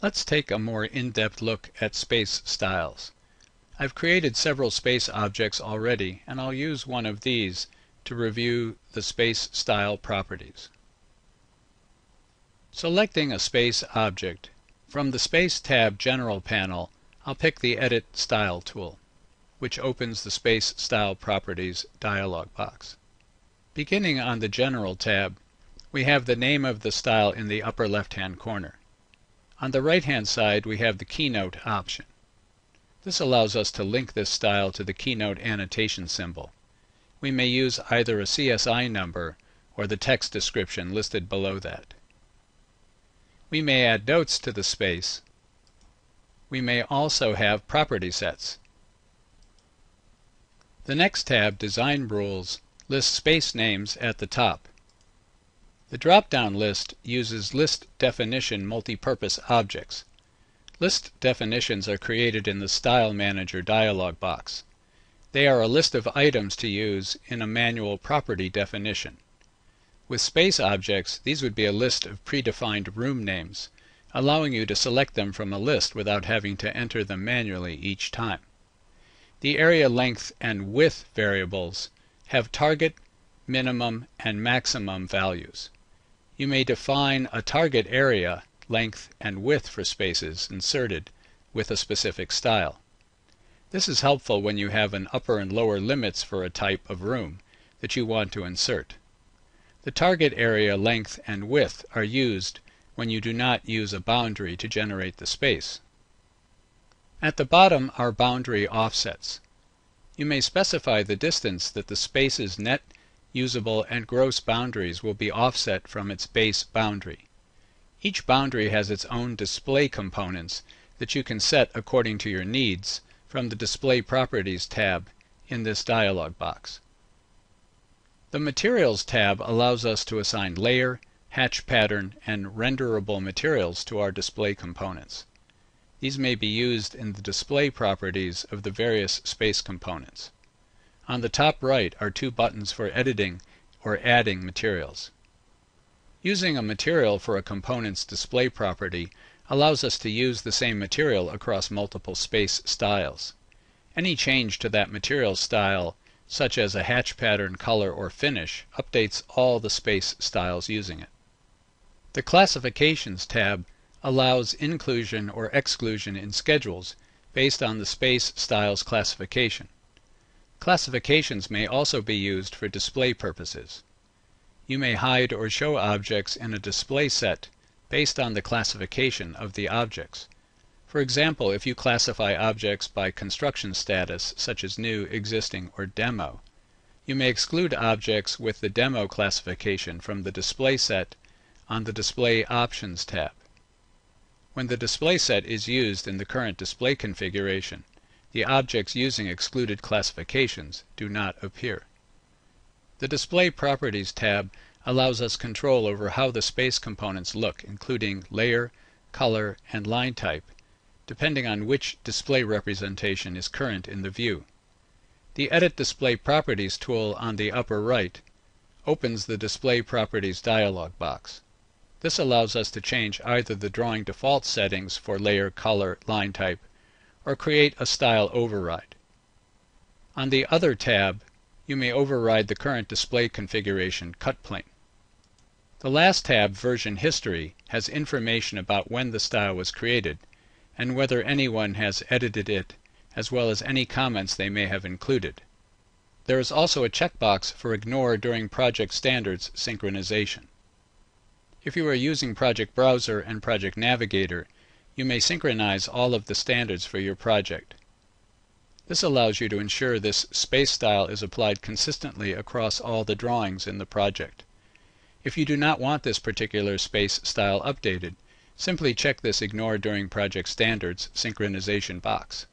Let's take a more in-depth look at space styles. I've created several space objects already, and I'll use one of these to review the space style properties. Selecting a space object, from the Space tab General panel, I'll pick the Edit Style tool, which opens the Space Style Properties dialog box. Beginning on the General tab, we have the name of the style in the upper left-hand corner. On the right-hand side, we have the Keynote option. This allows us to link this style to the Keynote annotation symbol. We may use either a CSI number or the text description listed below that. We may add notes to the space. We may also have property sets. The next tab, Design Rules, lists space names at the top. The drop-down list uses list definition multipurpose objects. List definitions are created in the Style Manager dialog box. They are a list of items to use in a manual property definition. With space objects, these would be a list of predefined room names, allowing you to select them from a list without having to enter them manually each time. The area length and width variables have target, minimum, and maximum values. You may define a target area, length, and width for spaces inserted with a specific style. This is helpful when you have an upper and lower limits for a type of room that you want to insert. The target area length and width are used when you do not use a boundary to generate the space. At the bottom are boundary offsets. You may specify the distance that the space's net usable, and gross boundaries will be offset from its base boundary. Each boundary has its own display components that you can set according to your needs from the Display Properties tab in this dialog box. The Materials tab allows us to assign layer, hatch pattern, and renderable materials to our display components. These may be used in the display properties of the various space components. On the top right are two buttons for editing or adding materials. Using a material for a component's display property allows us to use the same material across multiple space styles. Any change to that material style, such as a hatch pattern, color, or finish, updates all the space styles using it. The Classifications tab allows inclusion or exclusion in schedules based on the space styles classification. Classifications may also be used for display purposes. You may hide or show objects in a display set based on the classification of the objects. For example, if you classify objects by construction status, such as new, existing, or demo, you may exclude objects with the demo classification from the display set on the Display Options tab. When the display set is used in the current display configuration, the objects using excluded classifications do not appear. The Display Properties tab allows us control over how the space components look, including layer, color, and line type, depending on which display representation is current in the view. The Edit Display Properties tool on the upper right opens the Display Properties dialog box. This allows us to change either the drawing default settings for layer, color, line type, or create a style override. On the Other tab, you may override the current display configuration cut plane. The last tab, Version History, has information about when the style was created and whether anyone has edited it, as well as any comments they may have included. There is also a checkbox for Ignore during Project Standards synchronization. If you are using Project Browser and Project Navigator, you may synchronize all of the standards for your project. This allows you to ensure this space style is applied consistently across all the drawings in the project. If you do not want this particular space style updated, simply check this Ignore During Project Standards synchronization box.